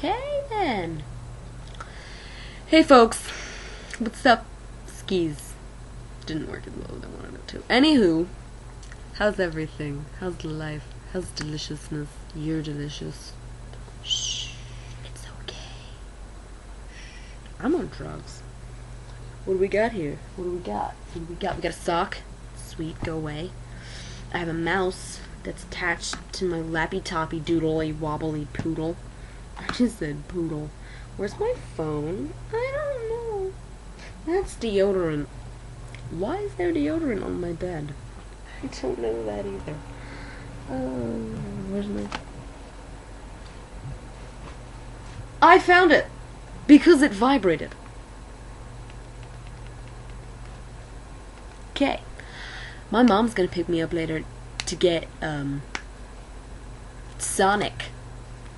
Hey folks, what's up? Skis didn't work as well as I wanted it to. Anywho, how's everything? How's life? How's deliciousness? You're delicious. Shh, it's okay. I'm on drugs. What do we got here? What do we got? What do we got? We got a sock. Sweet, go away. I have a mouse that's attached to my lappy toppy doodly wobbly poodle. I just said poodle. Where's my phone? I don't know. That's deodorant. Why is there deodorant on my bed? I don't know that either. Um, where's my... I found it! Because it vibrated. Okay. My mom's gonna pick me up later to get, um, Sonic.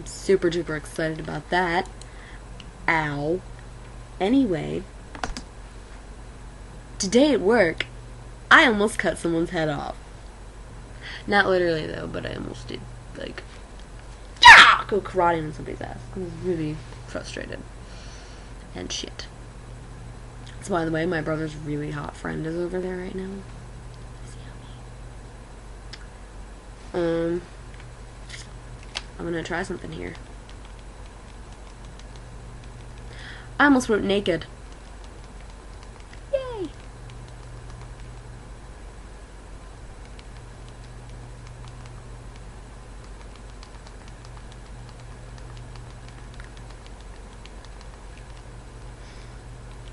Super duper excited about that. Ow. Anyway, today at work, I almost cut someone's head off. Not literally though, but I almost did. Like, yeah, go karate in somebody's ass. I was really frustrated and shit. So by the way, my brother's really hot friend is over there right now. Um, I'm gonna try something here. I almost wrote naked. Yay!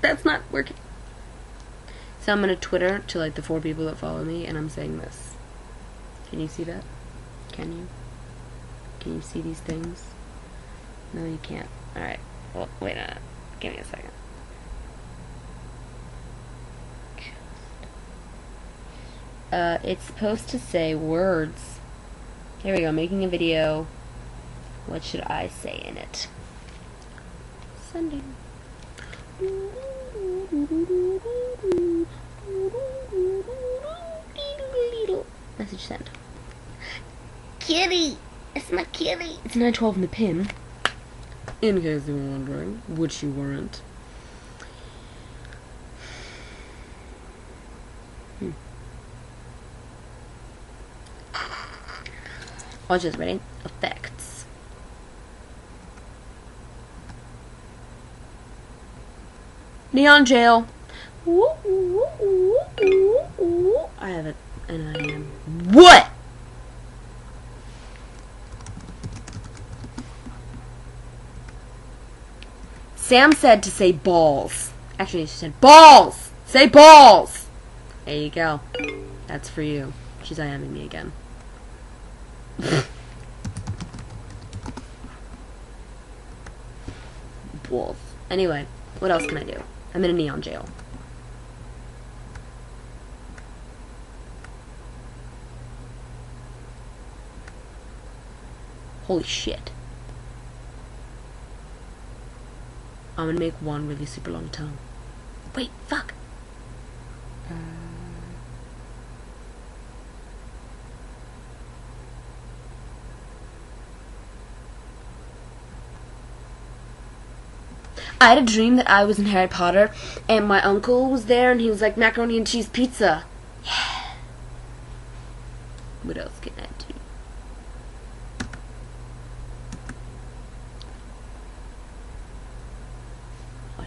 That's not working. So I'm gonna Twitter to like the four people that follow me, and I'm saying this. Can you see that? Can you? Can you see these things? No, you can't. Alright. Well, wait a minute. Give me a second. Uh, it's supposed to say words. Here we go, making a video. What should I say in it? Sending. Message sent. Kitty! It's my kitty! It's 912 in the pin. In case you were wondering, which you weren't. Hmm. I'll just ready. Effects. Neon jail. I have it, and I am. What? Sam said to say balls. Actually, she said balls. Say balls. There you go. That's for you. She's IMing me again. balls. Anyway, what else can I do? I'm in a neon jail. Holy shit. I'm gonna make one really super long tongue. Wait, fuck! Uh, I had a dream that I was in Harry Potter and my uncle was there and he was like macaroni and cheese pizza. Yeah. What else can I do?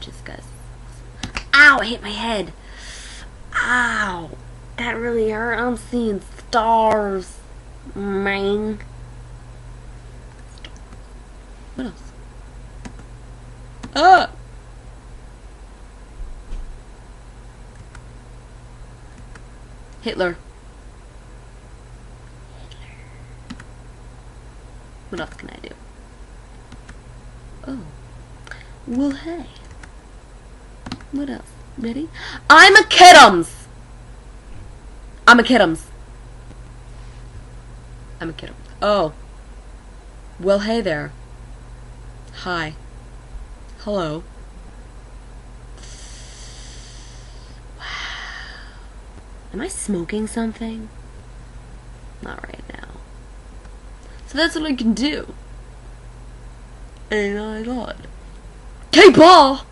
This, guys. Ow! I hit my head. Ow! That really hurt. I'm seeing stars. Man. What else? Ah! Hitler. What else can I do? Oh. Well, hey. What else? Ready? I'm a Kiddums! I'm a Kiddums. I'm a Kiddums. Oh. Well, hey there. Hi. Hello. Wow. Am I smoking something? Not right now. So that's what I can do. And I got. K-ball!